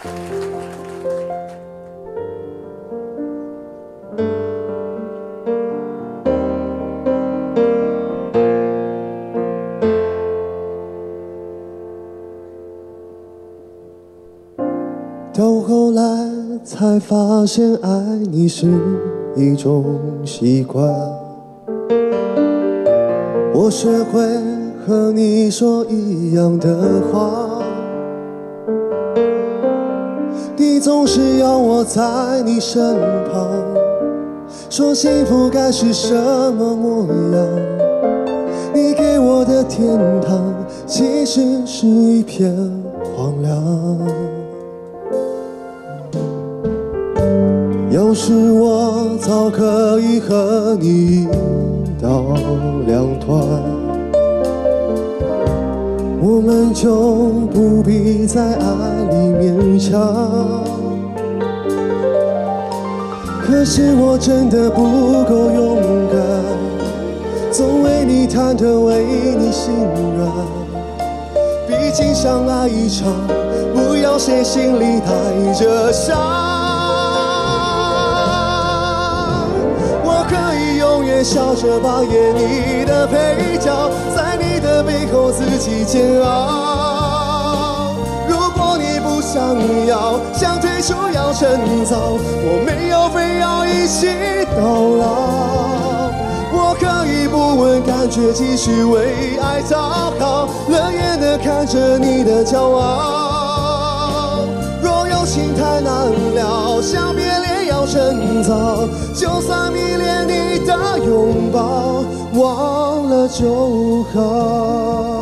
到后来才发现爱你是一种习惯。我学会和你说一样的话。你总是要我在你身旁，说幸福该是什么模样？你给我的天堂，其实是一片荒凉。要是我早可以和你一刀两断，我们就不必在爱里勉强。可是我真的不够勇敢，总为你忐忑，为你心软。毕竟相爱一场，不要谁心里带着伤。我可以永远笑着扮演你的配角，自己煎熬。如果你不想要，想退出要趁早，我没有非要一起到老。我可以不问感觉，继续为爱讨好，冷眼的看着你的骄傲。若有情太难了，想别恋要趁早，就算迷恋你。的拥抱，忘了就好。